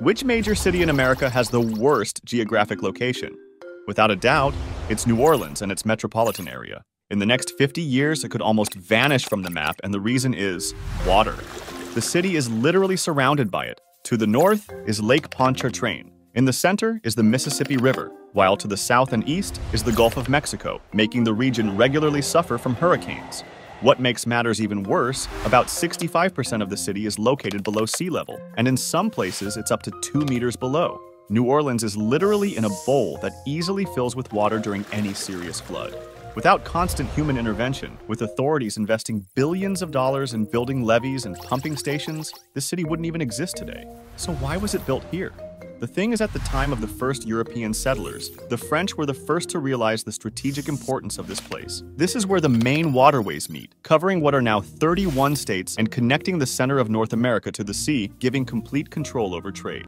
Which major city in America has the worst geographic location? Without a doubt, it's New Orleans and its metropolitan area. In the next 50 years, it could almost vanish from the map, and the reason is water. The city is literally surrounded by it. To the north is Lake Pontchartrain. In the center is the Mississippi River, while to the south and east is the Gulf of Mexico, making the region regularly suffer from hurricanes. What makes matters even worse, about 65% of the city is located below sea level, and in some places it's up to 2 meters below. New Orleans is literally in a bowl that easily fills with water during any serious flood. Without constant human intervention, with authorities investing billions of dollars in building levees and pumping stations, this city wouldn't even exist today. So why was it built here? The thing is, at the time of the first European settlers, the French were the first to realize the strategic importance of this place. This is where the main waterways meet, covering what are now 31 states and connecting the center of North America to the sea, giving complete control over trade.